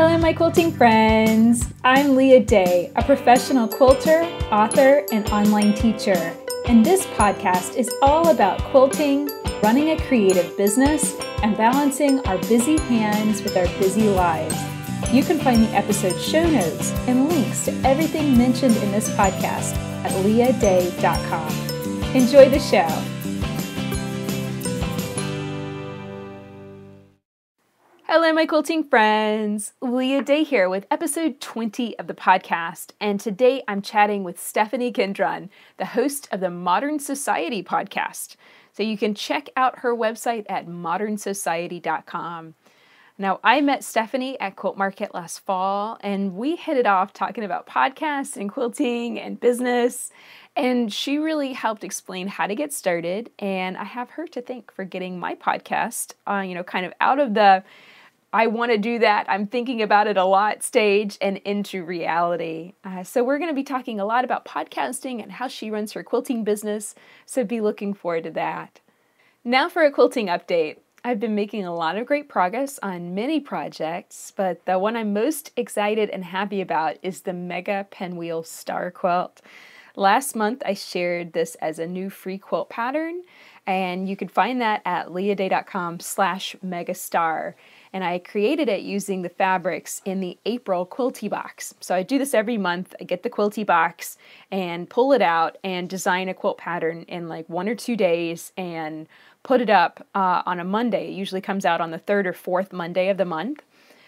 Hello, my quilting friends. I'm Leah Day, a professional quilter, author, and online teacher. And this podcast is all about quilting, running a creative business, and balancing our busy hands with our busy lives. You can find the episode show notes and links to everything mentioned in this podcast at leahday.com. Enjoy the show. Hello, my quilting friends. Leah Day here with episode 20 of the podcast. And today I'm chatting with Stephanie Kendron, the host of the Modern Sewciety podcast. So you can check out her website at modernsewciety.com. Now, I met Stephanie at Quilt Market last fall, and we hit it off talking about podcasts and quilting and business. And she really helped explain how to get started. And I have her to thank for getting my podcast, uh, you know, kind of out of the I want to do that. I'm thinking about it a lot stage and into reality. Uh, so, we're going to be talking a lot about podcasting and how she runs her quilting business. So, be looking forward to that. Now, for a quilting update. I've been making a lot of great progress on many projects, but the one I'm most excited and happy about is the Mega Pinwheel Star Quilt. Last month, I shared this as a new free quilt pattern, and you can find that at leahday.com slash megastar and I created it using the fabrics in the April quilty box. So I do this every month. I get the quilty box and pull it out and design a quilt pattern in like one or two days and put it up uh, on a Monday. It usually comes out on the third or fourth Monday of the month.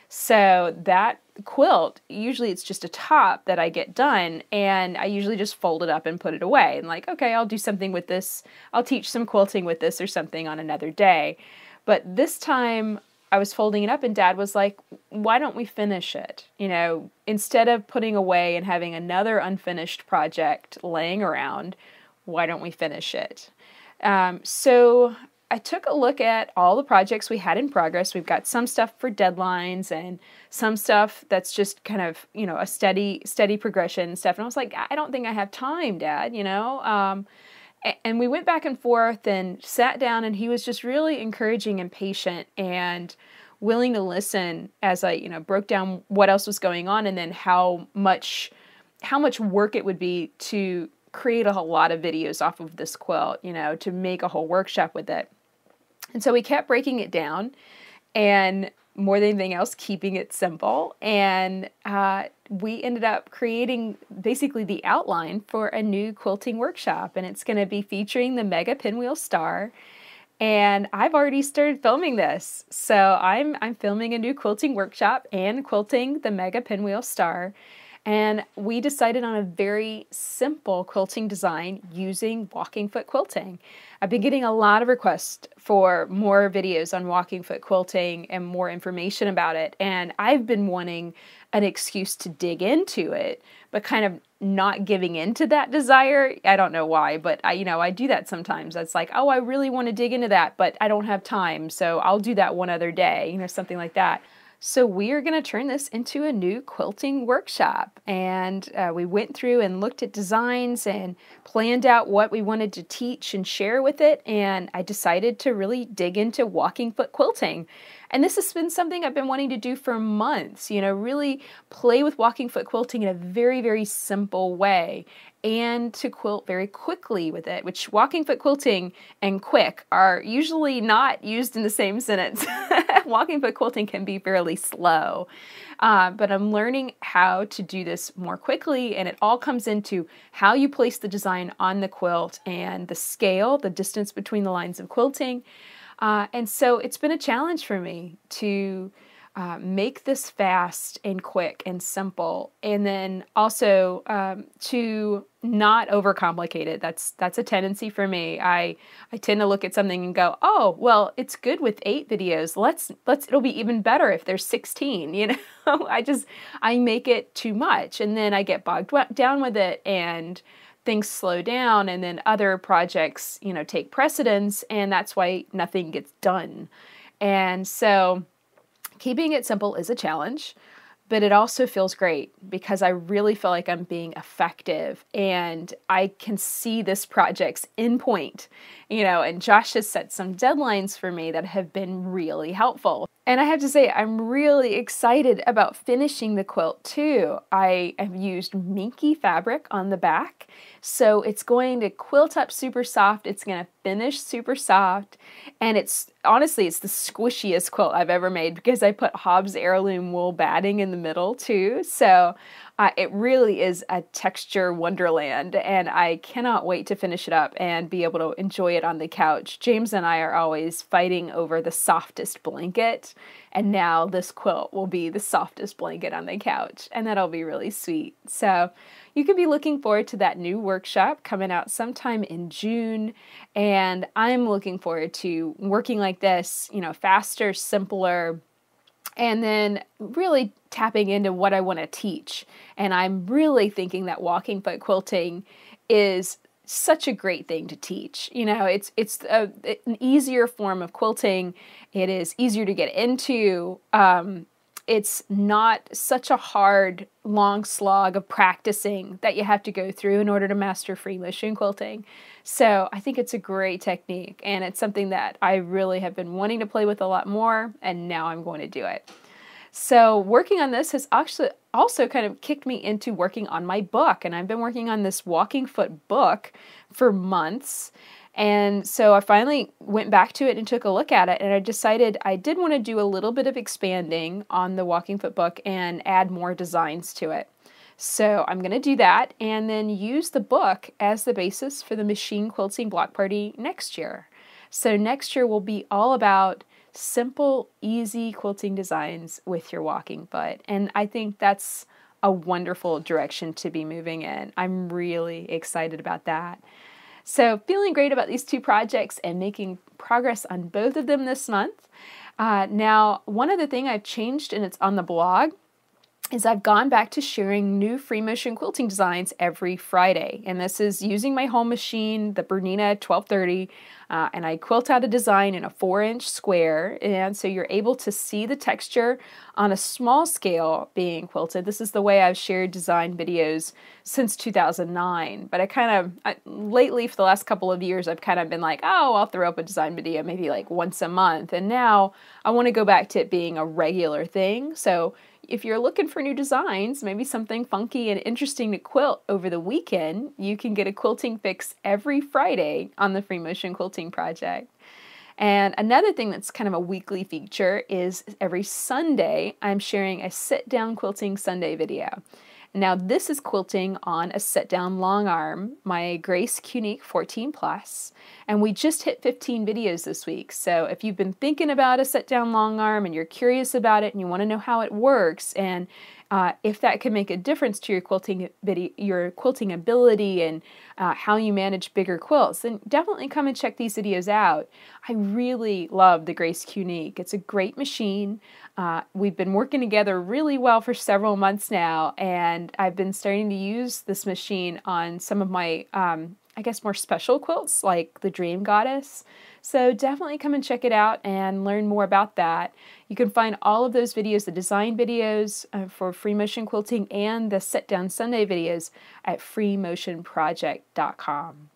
So that quilt, usually it's just a top that I get done, and I usually just fold it up and put it away. And like, okay, I'll do something with this. I'll teach some quilting with this or something on another day. But this time I was folding it up, and dad was like, Why don't we finish it? You know, instead of putting away and having another unfinished project laying around, why don't we finish it? Um, so I took a look at all the projects we had in progress. We've got some stuff for deadlines and some stuff that's just kind of, you know, a steady, steady progression stuff. And I was like, I don't think I have time, Dad, you know? Um, and we went back and forth and sat down and he was just really encouraging and patient and willing to listen as I, you know, broke down what else was going on and then how much how much work it would be to create a whole lot of videos off of this quilt, you know, to make a whole workshop with it. And so we kept breaking it down and more than anything else, keeping it simple. And uh, we ended up creating basically the outline for a new quilting workshop. And it's going to be featuring the Mega Pinwheel Star. And I've already started filming this. So I'm, I'm filming a new quilting workshop and quilting the Mega Pinwheel Star. And we decided on a very simple quilting design using walking foot quilting. I've been getting a lot of requests for more videos on walking foot quilting and more information about it. And I've been wanting an excuse to dig into it, but kind of not giving into that desire. I don't know why, but I, you know, I do that sometimes. It's like, oh, I really want to dig into that, but I don't have time. So I'll do that one other day, you know, something like that. So we are going to turn this into a new quilting workshop. And uh, we went through and looked at designs and planned out what we wanted to teach and share with it. And I decided to really dig into walking foot quilting. And this has been something I've been wanting to do for months, you know, really play with walking foot quilting in a very, very simple way and to quilt very quickly with it, which walking foot quilting and quick are usually not used in the same sentence. walking foot quilting can be fairly slow, uh, but I'm learning how to do this more quickly, and it all comes into how you place the design on the quilt and the scale, the distance between the lines of quilting. Uh, and so it's been a challenge for me to uh, make this fast and quick and simple, and then also um, to not overcomplicate it. That's that's a tendency for me. I I tend to look at something and go, oh well, it's good with eight videos. Let's let's it'll be even better if there's sixteen. You know, I just I make it too much, and then I get bogged down with it and things slow down and then other projects you know take precedence and that's why nothing gets done and so Keeping it simple is a challenge, but it also feels great because I really feel like I'm being effective and I can see this project's endpoint, you know, and Josh has set some deadlines for me that have been really helpful. And I have to say, I'm really excited about finishing the quilt too. I have used minky fabric on the back, so it's going to quilt up super soft. It's going to finish super soft, and it's honestly, it's the squishiest quilt I've ever made because I put Hobbs heirloom wool batting in the middle too. So uh, it really is a texture wonderland, and I cannot wait to finish it up and be able to enjoy it on the couch. James and I are always fighting over the softest blanket, and now this quilt will be the softest blanket on the couch, and that'll be really sweet. So you can be looking forward to that new workshop coming out sometime in June, and I'm looking forward to working like this, you know, faster, simpler and then really tapping into what I want to teach. And I'm really thinking that walking foot quilting is such a great thing to teach. You know, it's it's a, an easier form of quilting. It is easier to get into. Um, it's not such a hard, long slog of practicing that you have to go through in order to master free motion quilting. So I think it's a great technique, and it's something that I really have been wanting to play with a lot more, and now I'm going to do it. So working on this has actually also kind of kicked me into working on my book, and I've been working on this walking foot book for months. And so I finally went back to it and took a look at it, and I decided I did want to do a little bit of expanding on the Walking Foot book and add more designs to it. So I'm going to do that and then use the book as the basis for the machine quilting block party next year. So next year will be all about simple, easy quilting designs with your walking foot. And I think that's a wonderful direction to be moving in. I'm really excited about that. So, feeling great about these two projects and making progress on both of them this month. Uh, now, one other thing I've changed, and it's on the blog, is I've gone back to sharing new free motion quilting designs every Friday. And this is using my home machine, the Bernina 1230, uh, and I quilt out a design in a four inch square. And so you're able to see the texture on a small scale being quilted. This is the way I've shared design videos since 2009. But I kind of, I, lately, for the last couple of years, I've kind of been like, oh, I'll throw up a design video maybe like once a month. And now I want to go back to it being a regular thing. So if you're looking for new designs, maybe something funky and interesting to quilt over the weekend, you can get a quilting fix every Friday on the Free Motion Quilting Project. And another thing that's kind of a weekly feature is every Sunday, I'm sharing a sit down quilting Sunday video. Now, this is quilting on a sit down long arm, my Grace Qnique 14 Plus, and we just hit 15 videos this week. So, if you've been thinking about a sit down long arm and you're curious about it and you want to know how it works and uh, if that can make a difference to your quilting your quilting ability and uh, how you manage bigger quilts, then definitely come and check these videos out. I really love the Grace Qnique. It's a great machine. Uh, we've been working together really well for several months now, and I've been starting to use this machine on some of my, um, I guess, more special quilts like the Dream Goddess. So definitely come and check it out and learn more about that. You can find all of those videos, the design videos uh, for Free Motion Quilting and the Sit Down Sunday videos at freemotionproject.com.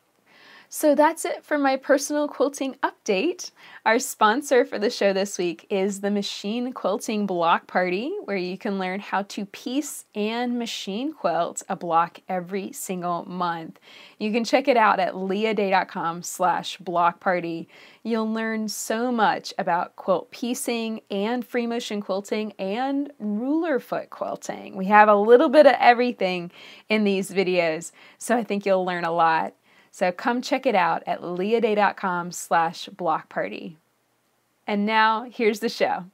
So that's it for my personal quilting update. Our sponsor for the show this week is the Machine Quilting Block Party, where you can learn how to piece and machine quilt a block every single month. You can check it out at leahday.com slash block party. You'll learn so much about quilt piecing and free motion quilting and ruler foot quilting. We have a little bit of everything in these videos, so I think you'll learn a lot. So come check it out at leahday.com slash block party. And now here's the show.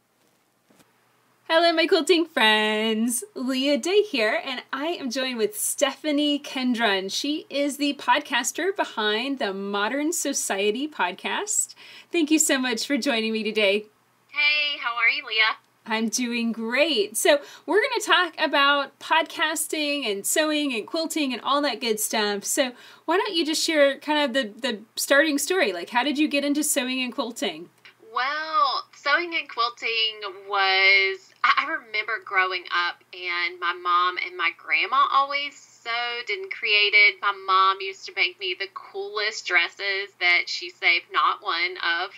Hello, my quilting friends. Leah Day here, and I am joined with Stephanie Kendron. She is the podcaster behind the Modern Sewciety podcast. Thank you so much for joining me today. Hey, how are you, Leah? I'm doing great. So, we're going to talk about podcasting and sewing and quilting and all that good stuff. So, why don't you just share kind of the, the starting story? Like, how did you get into sewing and quilting? Well, sewing and quilting was, I remember growing up and my mom and my grandma always sewed and created. My mom used to make me the coolest dresses that she saved not one of.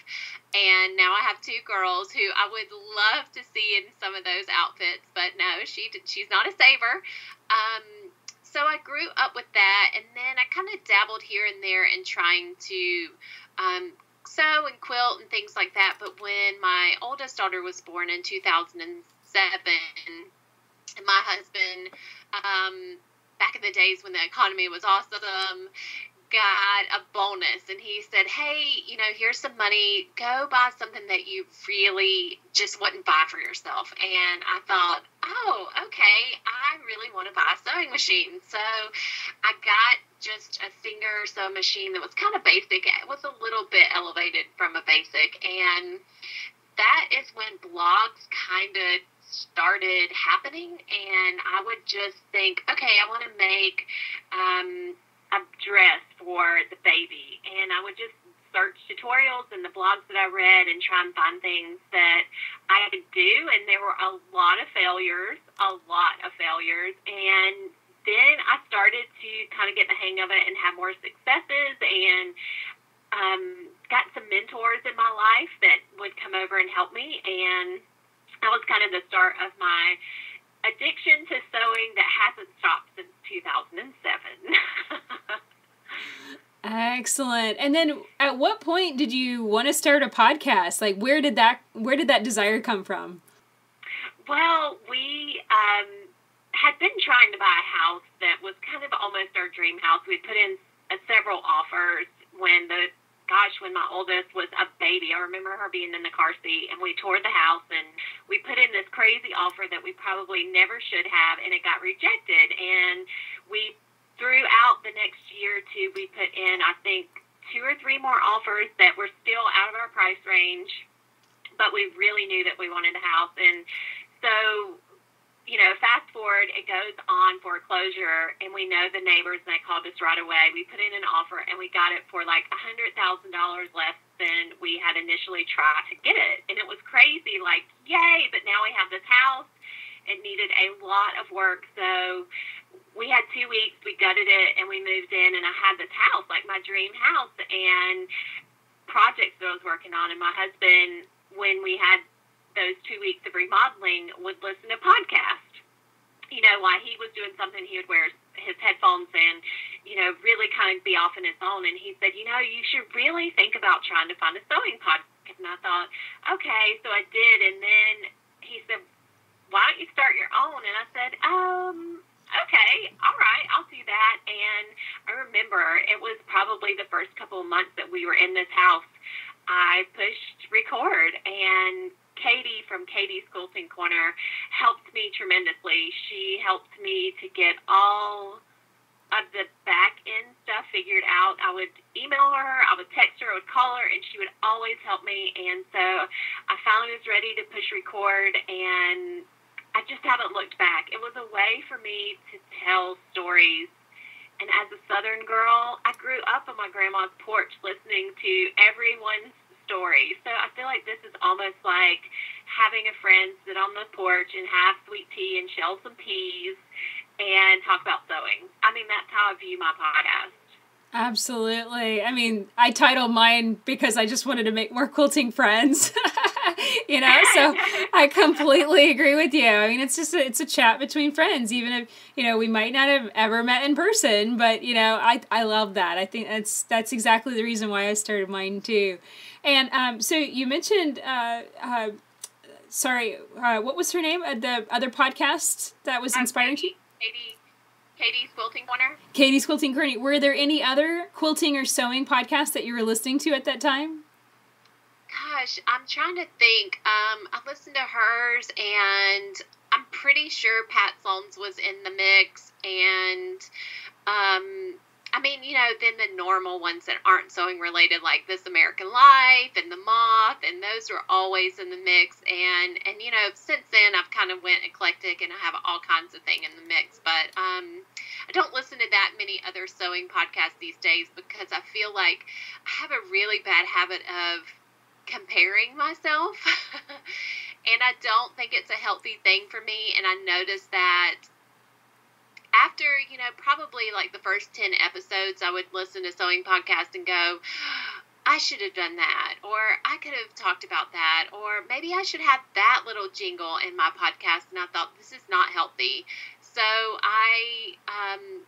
And now I have two girls who I would love to see in some of those outfits, but no, she she's not a saver. Um, so I grew up with that, and then I kind of dabbled here and there in trying to um, sew and quilt and things like that. But when my oldest daughter was born in 2007, my husband, um, back in the days when the economy was awesome, got a bonus and he said, Hey, you know, here's some money. Go buy something that you really just wouldn't buy for yourself. And I thought, Oh, okay, I really want to buy a sewing machine. So I got just a Singer sewing machine that was kind of basic. It was a little bit elevated from a basic. And that is when blogs kind of started happening and I would just think, okay, I want to make um, a dress for the baby. And I would just search tutorials and the blogs that I read and try and find things that I could do. And there were a lot of failures, a lot of failures. And then I started to kind of get the hang of it and have more successes and um, got some mentors in my life that would come over and help me. And that was kind of the start of my addiction to sewing that hasn't stopped since 2007. Excellent. And then at what point did you want to start a podcast? Like where did that where did that desire come from? Well, we um, had been trying to buy a house that was kind of almost our dream house. We put in uh, several offers when the gosh, when my oldest was a baby, I remember her being in the car seat and we toured the house and we put in this crazy offer that we probably never should have and it got rejected. And we, throughout the next year or two, we put in, I think, two or three more offers that were still out of our price range, but we really knew that we wanted a house. And so you know, fast forward, it goes on foreclosure, and we know the neighbors, and they called us right away. We put in an offer, and we got it for like a hundred thousand dollars less than we had initially tried to get it, and it was crazy. Like, yay! But now we have this house. It needed a lot of work, so we had two weeks. We gutted it, and we moved in, and I had this house, like my dream house, and projects that I was working on. And my husband, when we had those two weeks of remodeling would listen to podcasts. You know, while he was doing something, he would wear his headphones and, you know, really kind of be off on his own. And he said, you know, you should really think about trying to find a sewing podcast. And I thought, okay, so I did. And then he said, why don't you start your own? And I said, um, okay, all right, I'll do that. And I remember it was probably the first couple of months that we were in this house. I pushed record and Katie from Katie's Quilting Corner helped me tremendously. She helped me to get all of the back end stuff figured out. I would email her, I would text her, I would call her, and she would always help me. And so I finally was ready to push record, and I just haven't looked back. It was a way for me to tell stories. And as a Southern girl, I grew up on my grandma's porch listening to everyone's story. So I feel like this is almost like having a friend sit on the porch and have sweet tea and shell some peas and talk about sewing. I mean, that's how I view my podcast. Absolutely. I mean, I titled mine because I just wanted to make more quilting friends. you know, so I completely agree with you. I mean, it's just a, it's a chat between friends, even if you know we might not have ever met in person. But you know, I I love that. I think that's that's exactly the reason why I started mine too. And um, so you mentioned, uh, uh, sorry, uh, what was her name? Uh, the other podcast that was inspiring Katie, Katie, Katie's Quilting Corner. Katie's Quilting Corner. Were there any other quilting or sewing podcasts that you were listening to at that time? Gosh, I'm trying to think. Um, I listened to hers, and I'm pretty sure Pat Sloan's was in the mix, and um, I mean, you know, then the normal ones that aren't sewing related, like This American Life and The Moth, and those are always in the mix. And and you know, since then I've kind of went eclectic and I have all kinds of thing in the mix. But um, I don't listen to that many other sewing podcasts these days because I feel like I have a really bad habit of comparing myself. and I don't think it's a healthy thing for me. And I noticed that after, you know, probably like the first 10 episodes, I would listen to Sewing Podcast and go, I should have done that, or I could have talked about that, or maybe I should have that little jingle in my podcast. And I thought, this is not healthy. So I, um,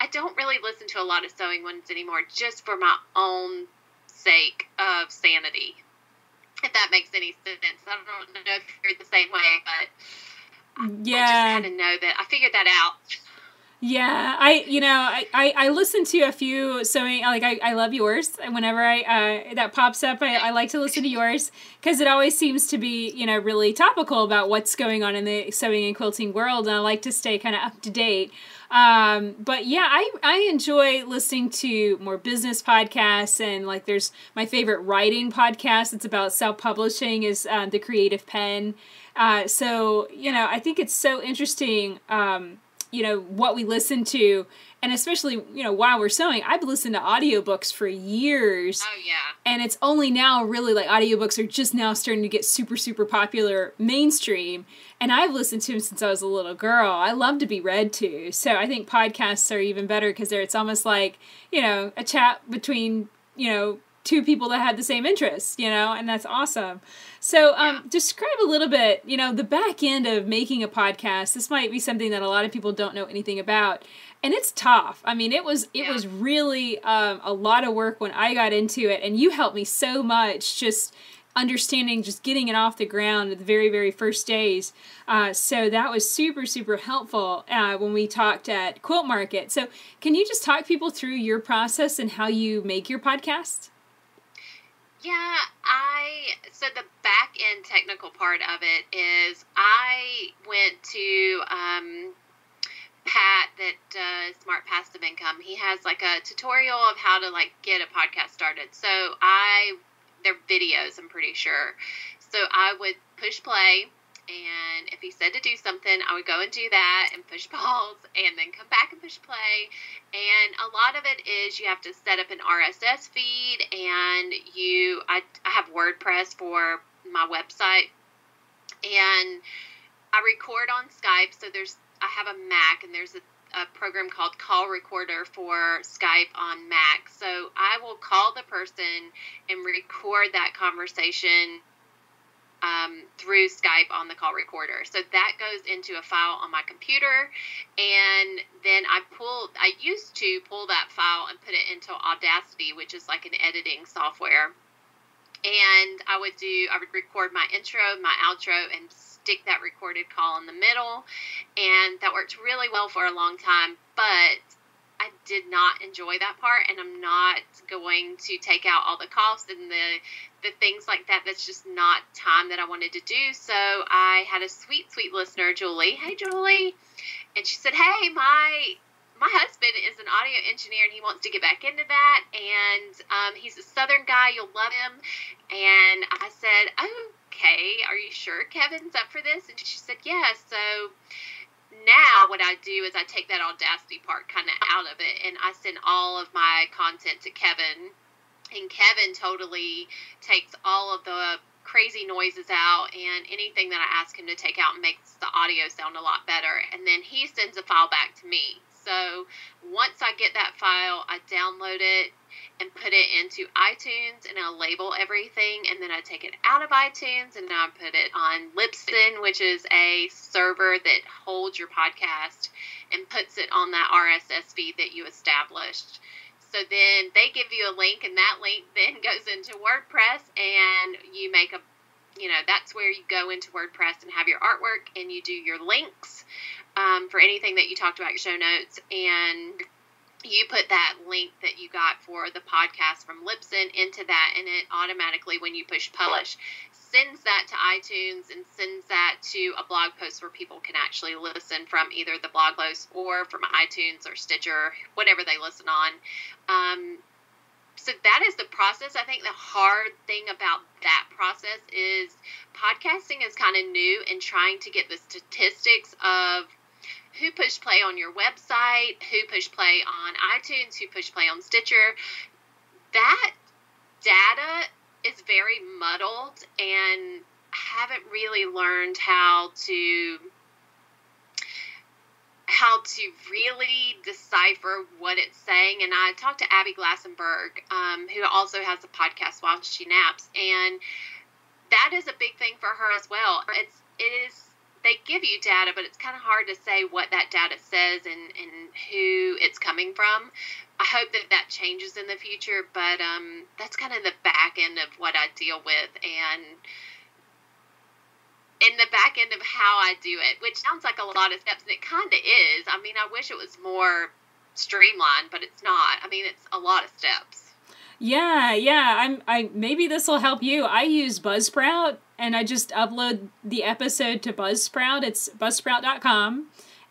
I don't really listen to a lot of sewing ones anymore just for my own sake of sanity. If that makes any sense. I don't know if you're the same way, but yeah. I just kind of know that I figured that out. Yeah, I you know I, I, I listen to a few sewing like I, I love yours whenever I uh, that pops up I, I like to listen to yours because it always seems to be you know really topical about what's going on in the sewing and quilting world and I like to stay kind of up to date. Um, but yeah, I, I enjoy listening to more business podcasts and like there's my favorite writing podcast. It's about self publishing is uh, the Creative Penn. Uh, so you know, I think it's so interesting. Um, you know what we listen to and especially you know while we're sewing i've listened to audiobooks for years. Oh yeah. And it's only now really like audiobooks are just now starting to get super super popular mainstream. And i've listened to them since i was a little girl. I love to be read to. So i think podcasts are even better because it's almost like you know a chat between you know two people that had the same interests, you know, and that's awesome. So, um, describe a little bit, you know, the back end of making a podcast. This might be something that a lot of people don't know anything about, and it's tough. I mean, it was it yeah. was really um, a lot of work when I got into it, and you helped me so much just understanding just getting it off the ground at the very very first days uh, so that was super super helpful uh, when we talked at quilt market so can you just talk people through your process and how you make your podcast yeah, I so the back end technical part of it is I went to um, Pat that does Smart Passive Income. He has like a tutorial of how to like get a podcast started. So I they're videos, I'm pretty sure. So I would push play and if he said to do something, I would go and do that and push pause and then come back and push play. And a lot of it is you have to set up an RSS feed and you I, I have WordPress for my website and I record on Skype. So there's I have a Mac and there's a a program called Call Recorder for Skype on Mac. So I will call the person and record that conversation um, through Skype on the call recorder. So that goes into a file on my computer, and then I pull. I used to pull that file and put it into Audacity, which is like an editing software. And I would do. I would record my intro, my outro, and stick that recorded call in the middle, and that worked really well for a long time. But I did not enjoy that part, and I'm not going to take out all the costs and the the things like that. That's just not time that I wanted to do. So I had a sweet, sweet listener, Julie. Hey, Julie, and she said, "Hey, my my husband is an audio engineer and he wants to get back into that. And um, he's a Southern guy. You'll love him." And I said, "Okay, are you sure Kevin's up for this?" And she said, "Yes." Yeah. So now what I do is I take that audacity part kind of out of it and I send all of my content to Kevin. And Kevin totally takes all of the crazy noises out and anything that I ask him to take out makes the audio sound a lot better. And then he sends a file back to me. So once I get that file, I download it and put it into iTunes and I'll label everything and then I take it out of iTunes and I put it on Libsyn, which is a server that holds your podcast and puts it on that RSS feed that you established. So then they give you a link and that link then goes into WordPress and you make a you know, that's where you go into WordPress and have your artwork and you do your links um, for anything that you talked about, your show notes, and you put that link that you got for the podcast from Libsyn into that, and it automatically, when you push publish, sends that to iTunes and sends that to a blog post where people can actually listen from either the blog post or from iTunes or Stitcher, whatever they listen on. Um, so that is the process. I think the hard thing about that process is podcasting is kind of new and trying to get the statistics of who pushed play on your website, who pushed play on iTunes, who pushed play on Stitcher. That data is very muddled and haven't really learned how to how to really decipher what it's saying. And I talked to Abby Glassenberg, um, who also has a podcast while she naps, and that is a big thing for her as well. It's it is they give you data, but it's kind of hard to say what that data says and and who it's coming from. I hope that that changes in the future, but um, that's kind of the back end of what I deal with and in the back end of how I do it, which sounds like a lot of steps, and it kind of is. I mean, I wish it was more streamlined, but it's not. I mean, it's a lot of steps. Yeah, yeah. I'm. I maybe this will help you. I use Buzzsprout, and I just upload the episode to Buzzsprout. It's buzzsprout.com,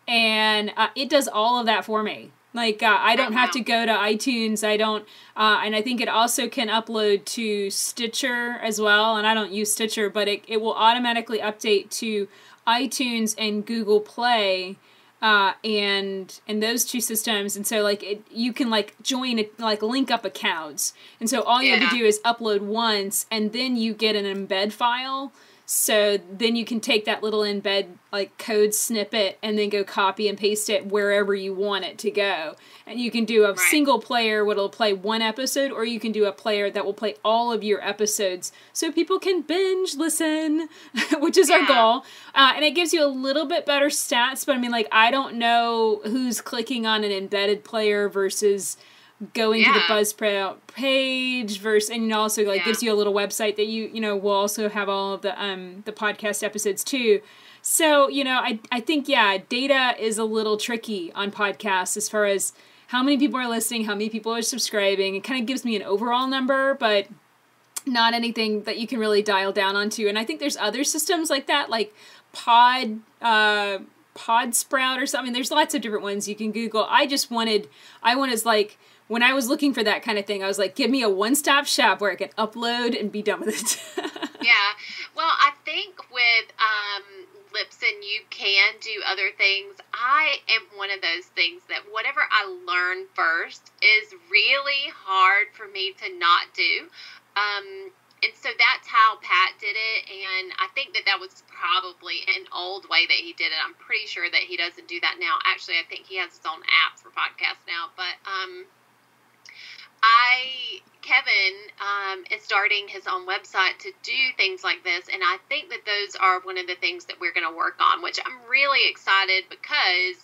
and uh, it does all of that for me. Like uh, I don't have to go to iTunes. I don't, uh, and I think it also can upload to Stitcher as well. And I don't use Stitcher, but it it will automatically update to iTunes and Google Play, uh, and and those two systems. And so like it, you can like join it, like link up accounts. And so all you yeah. have to do is upload once, and then you get an embed file so then you can take that little embed like code snippet and then go copy and paste it wherever you want it to go. And you can do a right. single player where it'll play one episode, or you can do a player that will play all of your episodes so people can binge listen, which is yeah. our goal. Uh, and it gives you a little bit better stats, but I mean, like, I don't know who's clicking on an embedded player versus going yeah. to the Buzzsprout page versus and it also like yeah. gives you a little website that you you know will also have all of the um the podcast episodes too. So, you know, I I think yeah, data is a little tricky on podcasts as far as how many people are listening, how many people are subscribing. It kind of gives me an overall number, but not anything that you can really dial down onto. And I think there's other systems like that, like Pod uh Pod Sprout or something. There's lots of different ones you can Google. I just wanted I wanted like when I was looking for that kind of thing, I was like, give me a one stop shop where I can upload and be done with it. yeah. Well, I think with um, Libsyn, you can do other things. I am one of those things that whatever I learn first is really hard for me to not do. Um, and so that's how Pat did it. And I think that that was probably an old way that he did it. I'm pretty sure that he doesn't do that now. Actually, I think he has his own app for podcasts now. But um, I Kevin um, is starting his own website to do things like this, and I think that those are one of the things that we're going to work on, which I'm really excited because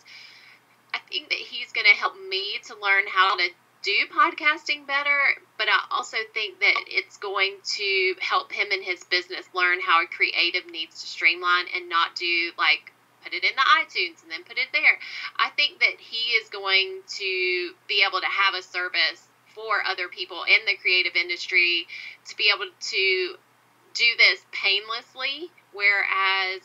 I think that he's going to help me to learn how to do podcasting better, but I also think that it's going to help him in his business learn how a creative needs to streamline and not do like put it in the iTunes and then put it there. I think that he is going to be able to have a service for other people in the creative industry to be able to do this painlessly. Whereas,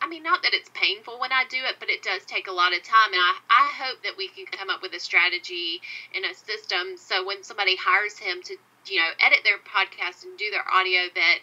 I mean, not that it's painful when I do it, but it does take a lot of time. And I, I hope that we can come up with a strategy and a system so when somebody hires him to, you know, edit their podcast and do their audio, that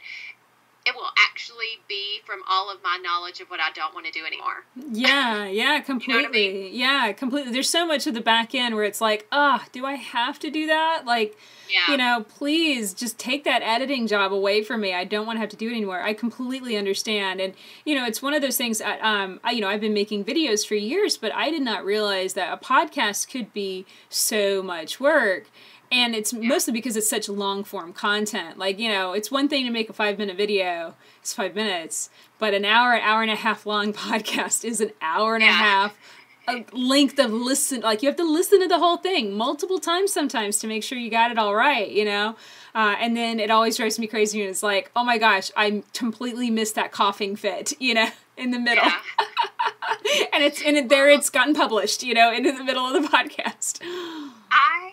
it will actually be from all of my knowledge of what I don't want to do anymore. Yeah, yeah, completely. you know I mean? Yeah, completely. There's so much of the back end where it's like, ah, oh, do I have to do that? Like, yeah. you know, please just take that editing job away from me. I don't want to have to do it anymore. I completely understand. And, you know, it's one of those things, um, I, you know, I've been making videos for years, but I did not realize that a podcast could be so much work and it's yeah. mostly because it's such long form content like you know it's one thing to make a five minute video it's five minutes but an hour an hour and a half long podcast is an hour and yeah. a half a length of listen like you have to listen to the whole thing multiple times sometimes to make sure you got it all right you know uh, and then it always drives me crazy and it's like oh my gosh i completely missed that coughing fit you know in the middle yeah. and it's and it, there it's gotten published you know into the middle of the podcast i I kind of, I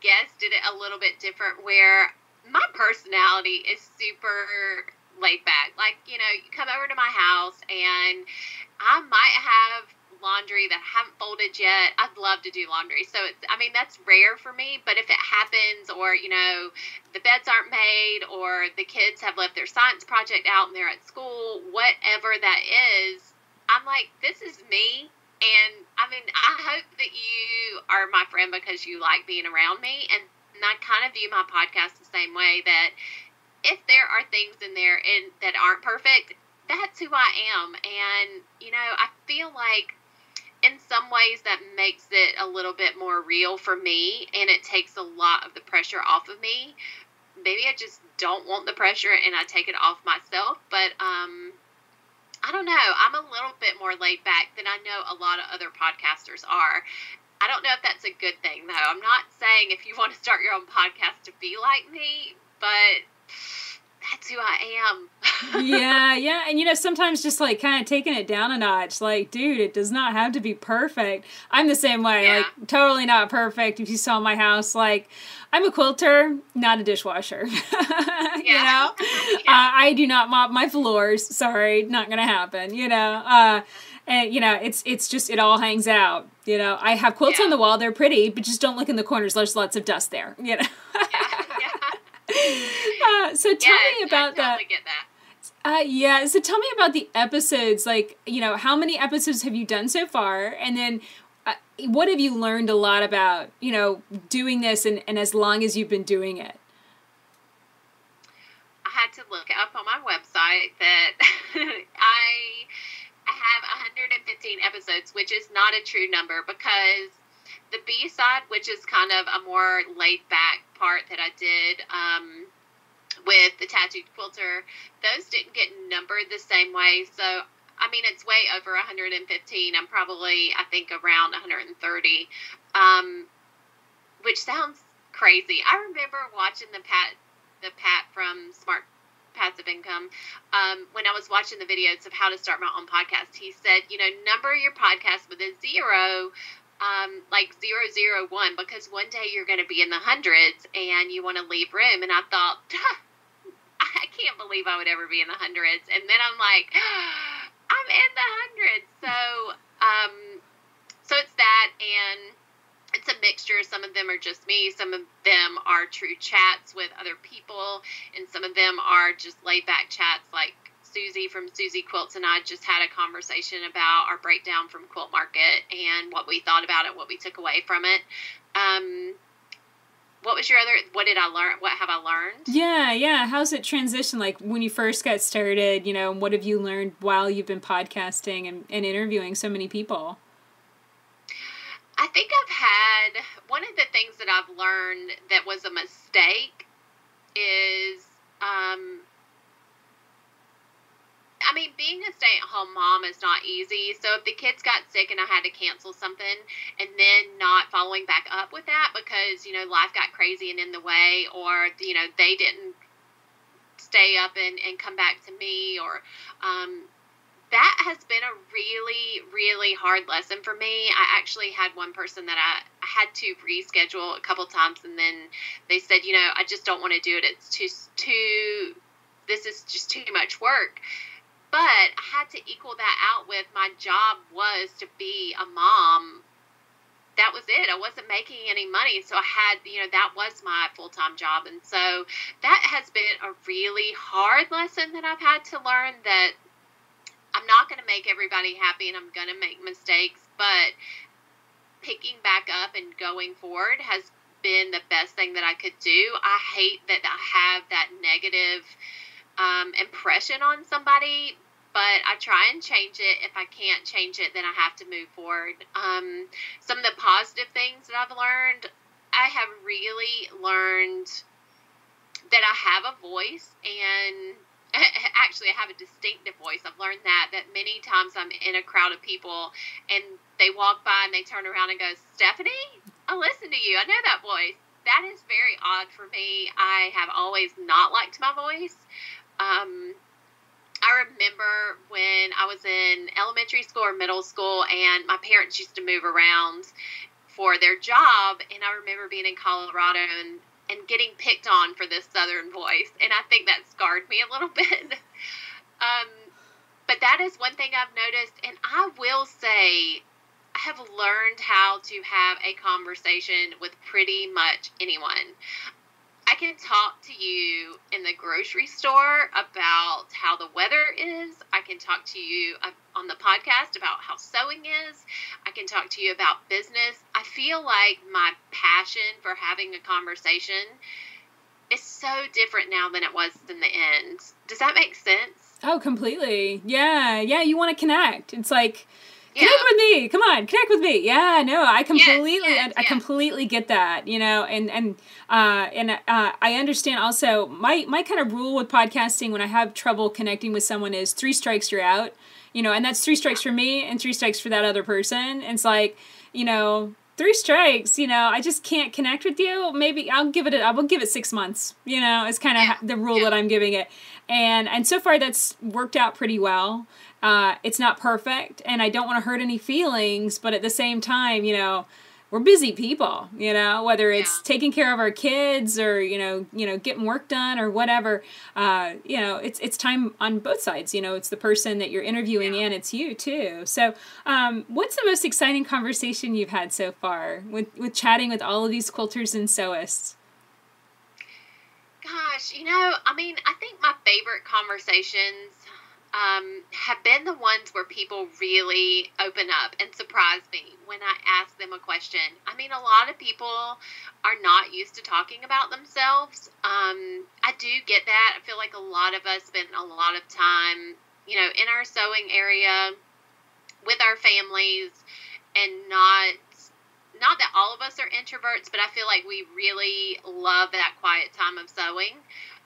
guess, did it a little bit different where my personality is super laid back. Like, you know, you come over to my house and I might have laundry that I haven't folded yet. I'd love to do laundry. So it's I mean that's rare for me, but if it happens or, you know, the beds aren't made or the kids have left their science project out and they're at school, whatever that is, I'm like this is me and I mean, I hope that you are my friend because you like being around me, and and I kind of view my podcast the same way that if there are things in there in, that aren't perfect, that's who I am. And, you know, I feel like in some ways that makes it a little bit more real for me and it takes a lot of the pressure off of me. Maybe I just don't want the pressure and I take it off myself, but um I don't know. I'm a little bit more laid back than I know a lot of other podcasters are. I don't know if that's a good thing though. I'm not saying if you want to start your own podcast to be like me, but that's who I am. Yeah, yeah. And you know, sometimes just like kind of taking it down a notch, like, dude, it does not have to be perfect. I'm the same way, yeah. like, totally not perfect. If you saw my house, like, I'm a quilter, not a dishwasher. yeah. you know, yeah. uh, I do not mop my floors. Sorry, not gonna happen. You know, uh, and you know, it's it's just it all hangs out. You know, I have quilts yeah. on the wall; they're pretty, but just don't look in the corners. There's lots of dust there. You know. uh, so tell me about I totally that. Uh, yeah. So tell me about the episodes. Like, you know, how many episodes have you done so far? And then uh, what have you learned a lot about, you know, doing this and, and as long as you've been doing it? I had to look up on my website that I have 115 episodes, which is not a true number because the B side, which is kind of a more laid back part that I did um, with the tattooed quilter, those didn't get numbered the same way. So, I mean, it's way over 115. I'm probably, I think, around 130, um, which sounds crazy. I remember watching the Pat, the Pat from Smart passive income um, when i was watching the videos of how to start my own podcast he said you know number your podcast with a zero um, like zero zero one because one day you're going to be in the hundreds and you want to leave room. And I thought, can't believe I would ever be in the hundreds. And then I'm like, I'm in the hundreds. So, um, so it's that, and it's a mixture. Some of them are just me. Some of them are true chats with other people, and some of them are just laid back chats like Susie from Susie Quilts and I just had a conversation about our breakdown from Quilt Market and what we thought about it, what we took away from it. Um, what was your other? What did I learn? What have I learned? Yeah, yeah. How's it transition? Like when you first got started, you know, what have you learned while you've been podcasting and, and interviewing so many people? I think I've had one of the things that I've learned that was a mistake is um, I mean, being a stay at home mom is not easy. So if the kids got sick and I had to cancel something and then not following back up with that because, you know, life got crazy and in the way, or, you know, they didn't stay up and, and come back to me, or, um, that has been a really, really hard lesson for me. I actually had one person that I, had to reschedule a couple times, and then they said, you know, I just don't want to do it. It's too, too, this is just too much work. But I had to equal that out with my job was to be a mom. That was it. I wasn't making any money. So I had, you know, that was my full time job. And so that has been a really hard lesson that I've had to learn that I'm not going to make everybody happy and I'm going to make mistakes. But picking back up and going forward has been the best thing that I could do. I hate that I have that negative um, impression on somebody, but I try and change it. If I can't change it, then I have to move forward. Um, some of the positive things that I've learned, I have really learned that I have a voice and actually I have a distinctive voice. I've learned that that many times I'm in a crowd of people and they walk by and they turn around and go, "Stephanie, I listen to you. I know that voice." That is very odd for me. I have always not liked my voice. Um, I remember when I was in elementary school or middle school, and my parents used to move around for their job, and I remember being in Colorado and and getting picked on for this southern voice, and I think that scarred me a little bit. um, but that is one thing I've noticed, and I will say I have learned how to have a conversation with pretty much anyone. I can talk to you in the grocery store about how the weather is. I can talk to you on the podcast about how sewing is. I can talk to you about business. I feel like my passion for having a conversation is so different now than it was in the end. Does that make sense? Oh, completely. Yeah, yeah. You want to connect. It's like yeah. connect with me. Come on, connect with me. Yeah, no, I completely, yes, yes, I, I, completely get that. You know, and and uh, and uh, I understand also my my kind of rule with podcasting when I have trouble connecting with someone is three strikes you're out. You know, and that's three strikes for me and three strikes for that other person. It's like, you know, three strikes, you know, I just can't connect with you. Maybe I'll give it. A, I will give it six months. You know, it's kind of yeah. the rule yeah. that I'm giving it, and and so far that's worked out pretty well. Uh, it's not perfect, and I don't want to hurt any feelings, but at the same time, you know, we're busy people, you know, whether it's yeah. taking care of our kids or you know, you know, getting work done or whatever. Uh, you know, it's it's time on both sides. You know, it's the person that you're interviewing yeah. and it's you too. So, um, what's the most exciting conversation you've had so far with with chatting with all of these quilters and sewists? Gosh, you know, I mean, I think my favorite conversations um, have been the ones where people really open up and surprise me when I ask them a question. I mean, a lot of people are not used to talking about themselves. Um, I do get that. I feel like a lot of us spend a lot of time, you know, in our sewing area with our families and not not that all of us are introverts, but I feel like we really love that quiet time of sewing.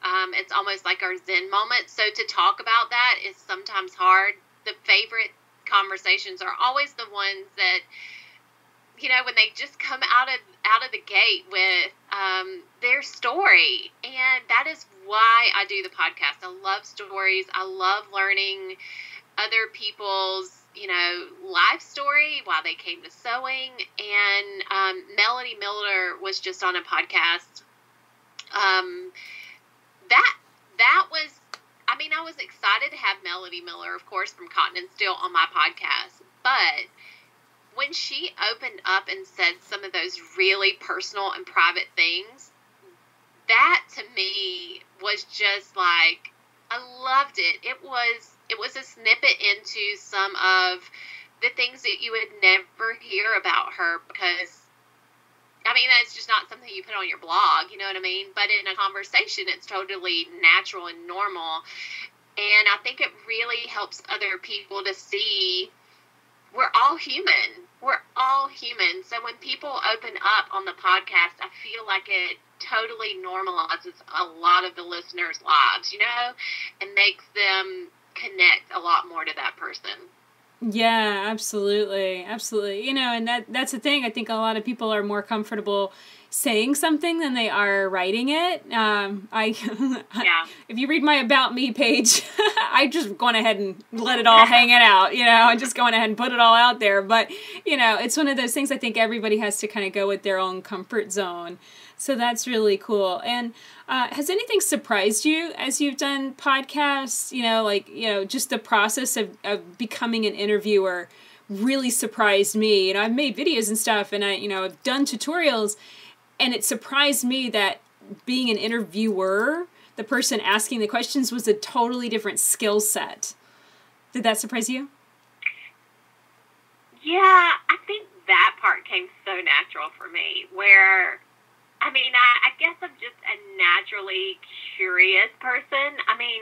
Um, it's almost like our Zen moment. So to talk about that is sometimes hard. The favorite conversations are always the ones that you know when they just come out of out of the gate with um, their story and that is why i do the podcast i love stories i love learning other people's you know life story why they came to sewing. And um, melody miller was just on a podcast. Um, that that was I mean, I was excited to have Melody Miller, of course, from Cotton and Steel on my podcast, but when she opened up and said some of those really personal and private things, that to me was just like I loved it. It was it was a snippet into some of the things that you would never hear about her because I mean, that's just not something you put on your blog, you know what I mean? But in a conversation, it's totally natural and normal. And I think it really helps other people to see we're all human. We're all human. So when people open up on the podcast, I feel like it totally normalizes a lot of the listeners' lives, you know, and makes them connect a lot more to that person. Yeah, absolutely. Absolutely. You know, and that that's the thing. I think a lot of people are more comfortable saying something than they are writing it. Um, I, yeah. if you read my about me page, I just gone ahead and let it all hang it out, you know, and just going ahead and put it all out there. But you know, it's one of those things. I think everybody has to kind of go with their own comfort zone. So that's really cool. And uh, has anything surprised you as you've done podcasts? You know, like, you know, just the process of, of becoming an interviewer really surprised me. You know, I've made videos and stuff and I, you know, I've done tutorials and it surprised me that being an interviewer, the person asking the questions was a totally different skill set. Did that surprise you? Yeah, I think that part came so natural for me where I mean, I, I guess I'm just a naturally curious person. I mean,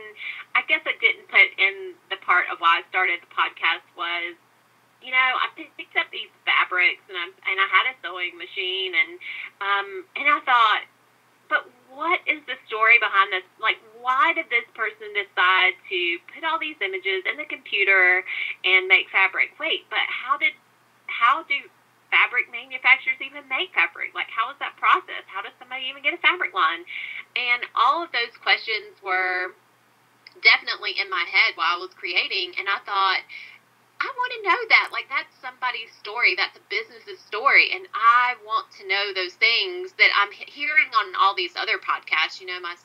I guess I didn't put in the part of why I started the podcast was, you know, I picked up these fabrics and I and I had a sewing machine and um and I thought, but what is the story behind this? Like, why did this person decide to put all these images in the computer and make fabric? Wait, but how did how do fabric manufacturers even make fabric? Like, how is that process? How does somebody even get a fabric line? And all of those questions were definitely in my head while I was creating. And I thought, I want to know that. Like, that's somebody's story. That's a business's story. And I want to know those things that I'm hearing on all these other podcasts, you know, my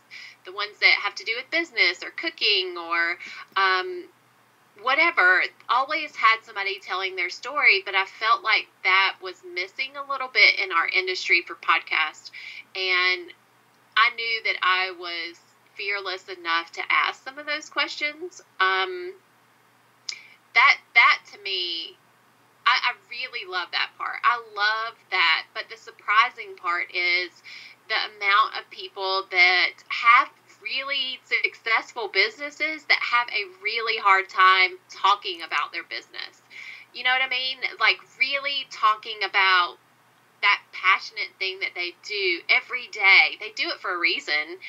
the ones that have to do with business or cooking or um, whatever always had somebody telling their story but i felt like that was missing a little bit in our industry for podcasts and i knew that i was fearless enough to ask some of those questions um, that that to me I, I really love that part. I love that. But the surprising part is the amount of people that have really successful businesses that have a really hard time talking about their business. You know what I mean? Like really talking about that passionate thing that they do every day. They do it for a reason,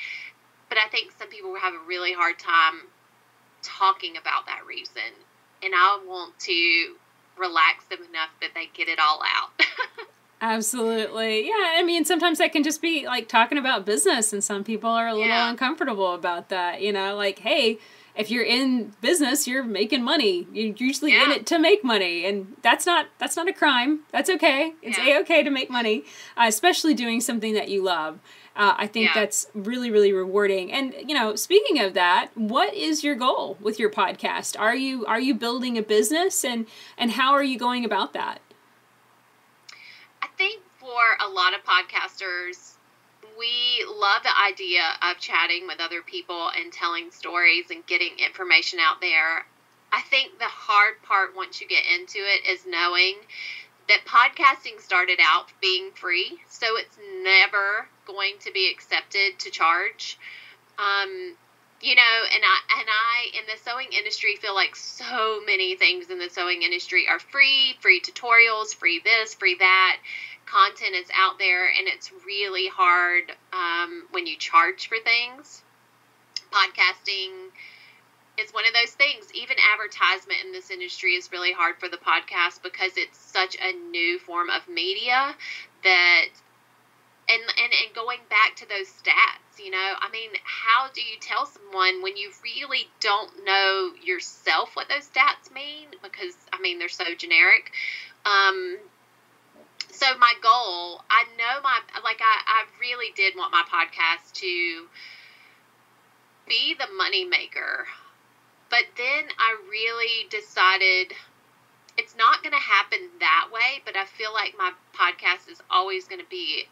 but I think some people have a really hard time talking about that reason. And I want to relax them enough that they get it all out. Absolutely. Yeah. I mean, sometimes that can just be like talking about business, and some people are a little Yeah. uncomfortable about that. You know, like, hey, if you're in business, you're making money. You're usually in it to make money, and that's not that's not a crime. That's okay. It's Yeah. a okay to make money, uh, especially doing something that you love. Uh, I think Yeah. that's really really rewarding. And you know, speaking of that, what is your goal with your podcast? Are you are you building a business, and and how are you going about that? For a lot of podcasters, we love the idea of chatting with other people and telling stories and getting information out there. I think the hard part once you get into it is knowing that podcasting started out being free, so it's never going to be accepted to charge. Um, you know, and I and I in the sewing industry feel like so many things in the sewing industry are free, free tutorials, free this, free that. Content is out there, and it's really hard um, when you charge for things. Podcasting is one of those things. Even advertisement in this industry is really hard for the podcast because it's such a new form of media that and, and and going back to those stats, you know, I mean, how do you tell someone when you really don't know yourself what those stats mean? Because I mean, they're so generic. Um, so my goal, I know my like I, I really did want my podcast to be the money maker, but then I really decided it's not going to happen that way. But I feel like my podcast is always going to be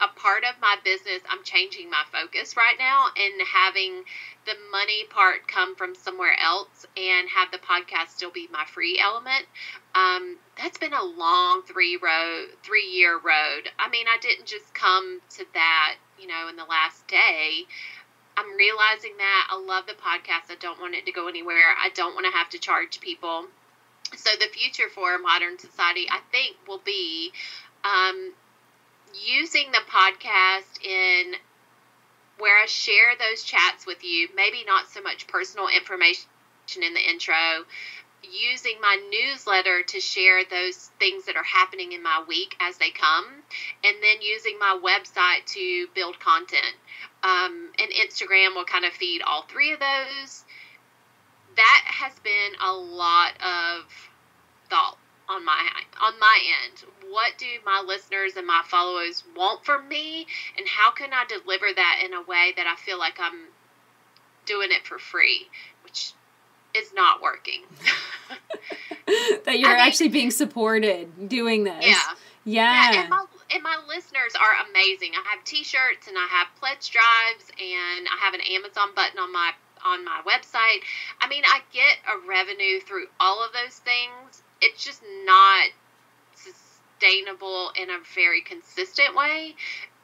a part of my business. I'm changing my focus right now and having the money part come from somewhere else and have the podcast still be my free element. Um, that's been a long three road, three year road. I mean, I didn't just come to that, you know, in the last day. I'm realizing that I love the podcast. I don't want it to go anywhere. I don't want to have to charge people. So the future for Modern Sewciety, I think, will be um, using the podcast in where I share those chats with you, maybe not so much personal information in the intro, using my newsletter to share those things that are happening in my week as they come, and then using my website to build content. Um, and Instagram will kind of feed all three of those. That has been a lot of thought on my on my end. What do my listeners and my followers want from me, and how can I deliver that in a way that I feel like I'm doing it for free, which is not working. that you're I mean- actually being supported doing this. yeah. Yeah. Yeah, and my and my listeners are amazing. I have T-shirts and I have pledge drives and I have an Amazon button on my on my website. I mean, I get a revenue through all of those things. It's just not sustainable in a very consistent way.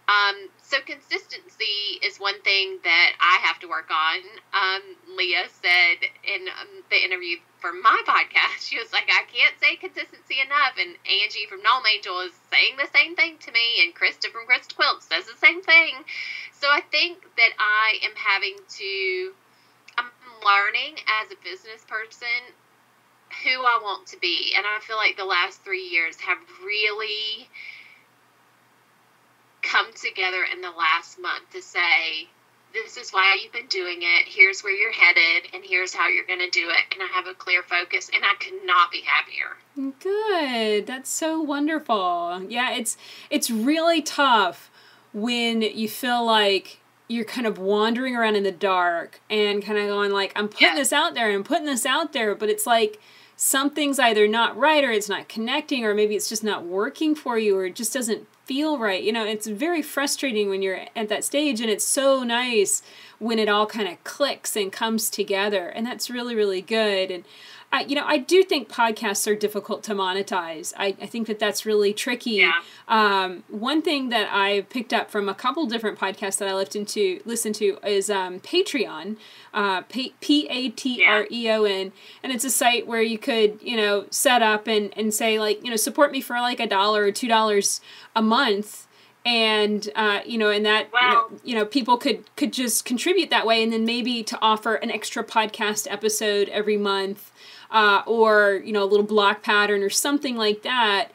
Um, so consistency is one thing that I have to work on. Um, Leah said in um, the interview for my podcast, she was like, I can't say consistency enough. And Angie from Gnome Angel is saying the same thing to me, and Krista from Krista Quilt says the same thing. So I think that I am having to, I'm learning as a business person who I want to be. And I feel like the last three years have really come together in the last month to say, this is why you've been doing it. Here's where you're headed, and here's how you're going to do it. And I have a clear focus, and I could not be happier. Good. That's so wonderful. Yeah, it's it's really tough when you feel like you're kind of wandering around in the dark and kind of going like I'm putting Yeah. this out there and I'm putting this out there, but it's like something's either not right or it's not connecting or maybe it's just not working for you or it just doesn't feel right. You know, it's very frustrating when you're at that stage and it's so nice when it all kind of clicks and comes together. And that's really, really good. And I, you know, I do think podcasts are difficult to monetize. I, I think that that's really tricky. Yeah. Um, one thing that I picked up from a couple different podcasts that I listened to listen to is um, Patreon, uh, P A T R E O N, and it's a site where you could you know set up and and say like you know support me for like a dollar or two dollars a month and uh, you know and that well, you, know, you know people could could just contribute that way. And then maybe to offer an extra podcast episode every month uh, or you know a little block pattern or something like that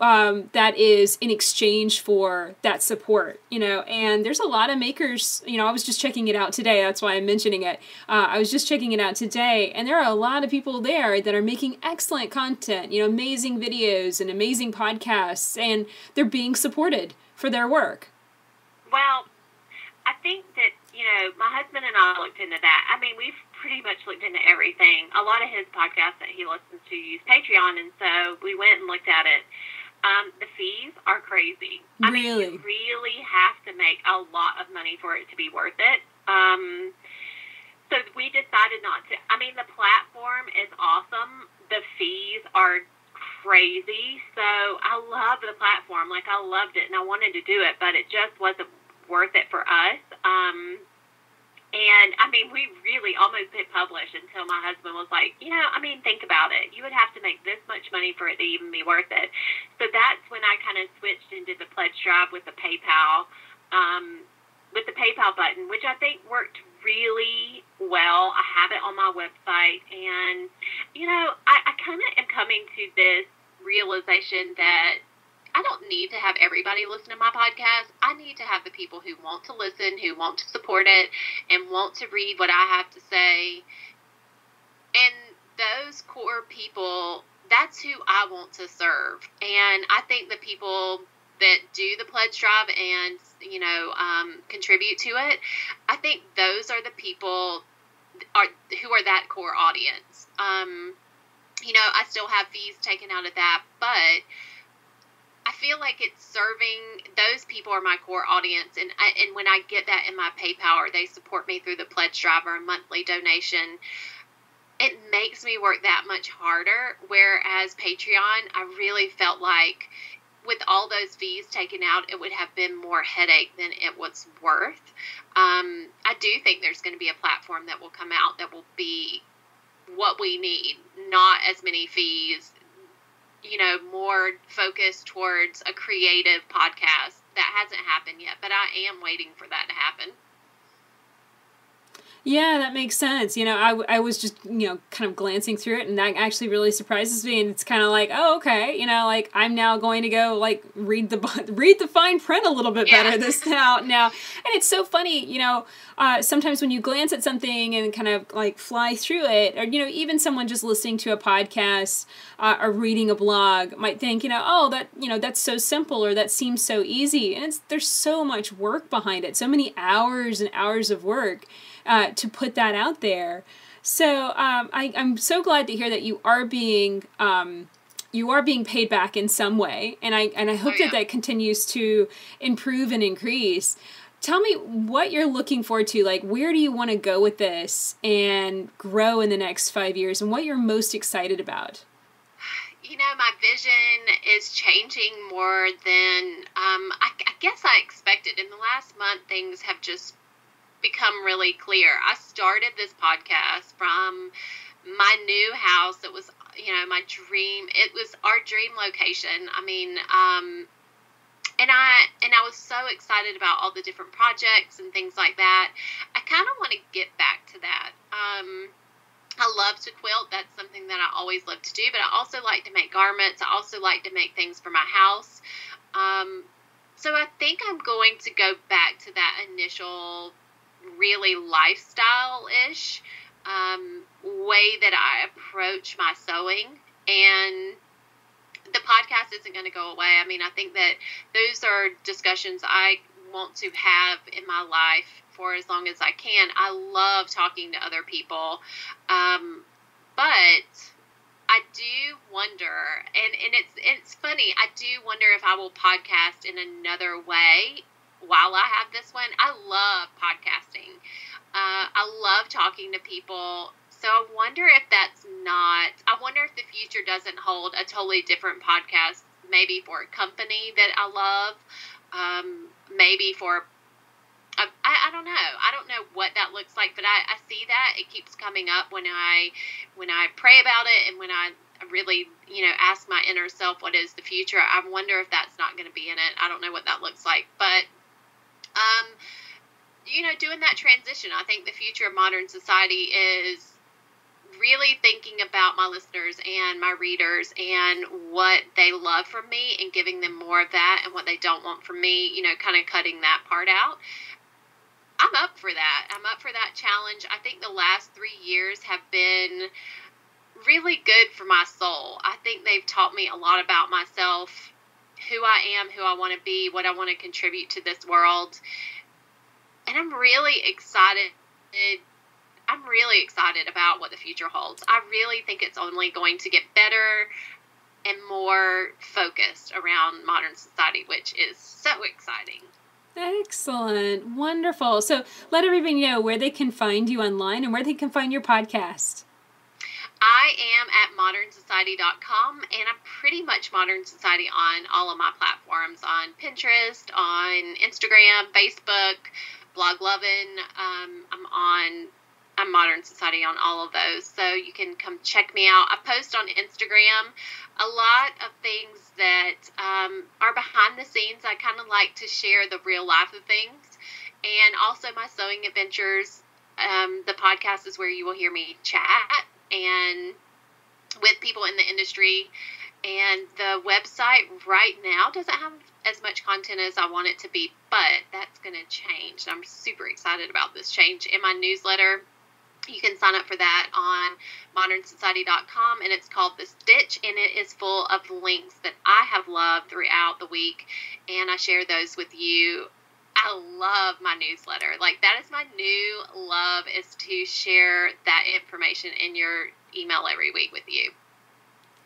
um, that is in exchange for that support you know. And there's a lot of makers you know i was just checking it out today. That's why i'm mentioning it. Uh, i was just checking it out today. And there are a lot of people there that are making excellent content you know amazing videos and amazing podcasts. And they're being supported for their work well i think that you know my husband and i looked into that i mean we've pretty much looked into everything. A lot of his podcasts that he listens to use Patreon, and so we went and looked at it. Um, the fees are crazy. Really? I mean, you really have to make a lot of money for it to be worth it. Um, so we decided not to. I mean, the platform is awesome. The fees are crazy. So I love the platform. Like I loved it, and I wanted to do it, but it just wasn't worth it for us. Um, and I mean, we really almost hit publish until my husband was like, you know, I mean, think about it. You would have to make this much money for it to even be worth it. So that's when I kind of switched into the pledge drive with the PayPal, um, with the PayPal button, which I think worked really well. I have it on my website, and you know, I, I kind of am coming to this realization that I don't need to have everybody listen to my podcast. I need to have the people who want to listen, who want to support it, and want to read what I have to say. And those core people, that's who I want to serve. And I think the people that do the pledge drive and you know um, contribute to it, I think those are the people are who are that core audience. Um, you know, I still have fees taken out of that, but I feel like it's serving those people are my core audience, and I, and when I get that in my PayPal or they support me through the pledge drive or a monthly donation, it makes me work that much harder. Whereas Patreon, I really felt like with all those fees taken out, it would have been more headache than it was worth. Um, I do think there's going to be a platform that will come out that will be what we need, not as many fees, you know, more focused towards a creative podcast. That hasn't happened yet, but I am waiting for that to happen. Yeah, that makes sense. You know, I, I was just, you know, kind of glancing through it and that actually really surprises me and it's kind of like, oh, okay, you know, like I'm now going to go like read the read the fine print a little bit better this now now. And it's so funny, you know, uh, sometimes when you glance at something and kind of like fly through it or you know, even someone just listening to a podcast uh, or reading a blog might think, you know, oh, that, you know, that's so simple or that seems so easy. And it's there's so much work behind it. So many hours and hours of work uh, to put that out there. So um, I, I'm so glad to hear that you are being um, you are being paid back in some way, and I and I hope oh, yeah. that that continues to improve and increase. Tell me what you're looking forward to. Like, where do you want to go with this and grow in the next five years, and what you're most excited about? you know, my vision is changing more than um, I, I, guess I expected. In the last month, things have just become really clear. I started this podcast from my new house. It was, you know, my dream. It was our dream location. I mean, um, and I and I was so excited about all the different projects and things like that. I kind of want to get back to that. Um, I love to quilt. That's something that I always love to do. But I also like to make garments. I also like to make things for my house. Um, so I think I'm going to go back to that initial really lifestyle ish um, way that I approach my sewing. And the podcast isn't going to go away. I mean, I think that those are discussions I want to have in my life for as long as I can. I love talking to other people. Um, but I do wonder, and, and it's it's funny. I do wonder if I will podcast in another way while I have this one, I love podcasting. Uh, I love talking to people. So I wonder if that's not, I wonder if the future doesn't hold a totally different podcast, maybe for a company that I love, um, maybe for I, I, don't know. I don't know what that looks like, but I, I see that it keeps coming up when I when I pray about it and when I really you know ask my inner self what is the future. I wonder if that's not going to be in it. I don't know what that looks like, but um, you know, doing that transition. I think the future of Modern Sewciety is really thinking about my listeners and my readers and what they love from me and giving them more of that and what they don't want from me, you know, kind of cutting that part out. I'm up for that. I'm up for that challenge. I think the last three years have been really good for my soul. I think they've taught me a lot about myself, who I am, who I want to be, what I want to contribute to this world and I'm really excited. I'm really excited about what the future holds. I really think it's only going to get better and more focused around Modern Sewciety, which is so exciting. Excellent. Wonderful. So let everybody know where they can find you online and where they can find your podcast. I am at modernsewciety.com and I'm pretty much Modern Sewciety on all of my platforms on Pinterest, on Instagram, Facebook, Blog Lovin'. Um, I'm on I'm Modern Sewciety on all of those, so you can come check me out. I post on Instagram a lot of things that um, are behind the scenes. I kind of like to share the real life of things, and also my sewing adventures. Um, the podcast is where you will hear me chat and with people in the industry. And the website right now doesn't have as much content as I want it to be, but that's going to change. I'm super excited about this change. In my newsletter, you can sign up for that on modernsewciety.com and it's called The Stitch and it is full of links that I have loved throughout the week and I share those with you. I love my newsletter. Like that is my new love is to share that information in your email every week with you.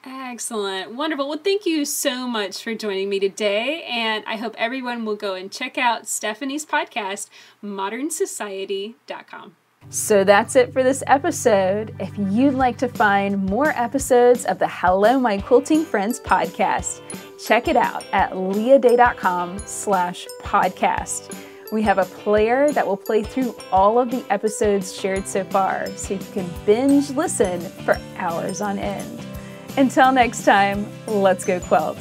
Excellent. Wonderful. Well, thank you so much for joining me today. And I hope everyone will go and check out Stephanie's podcast, modernsewciety.com. So that's it for this episode. If you'd like to find more episodes of the Hello My Quilting Friends podcast, check it out at leahday.com slash podcast. We have a player that will play through all of the episodes shared so far, so you can binge listen for hours on end. Until next time, let's go quilt.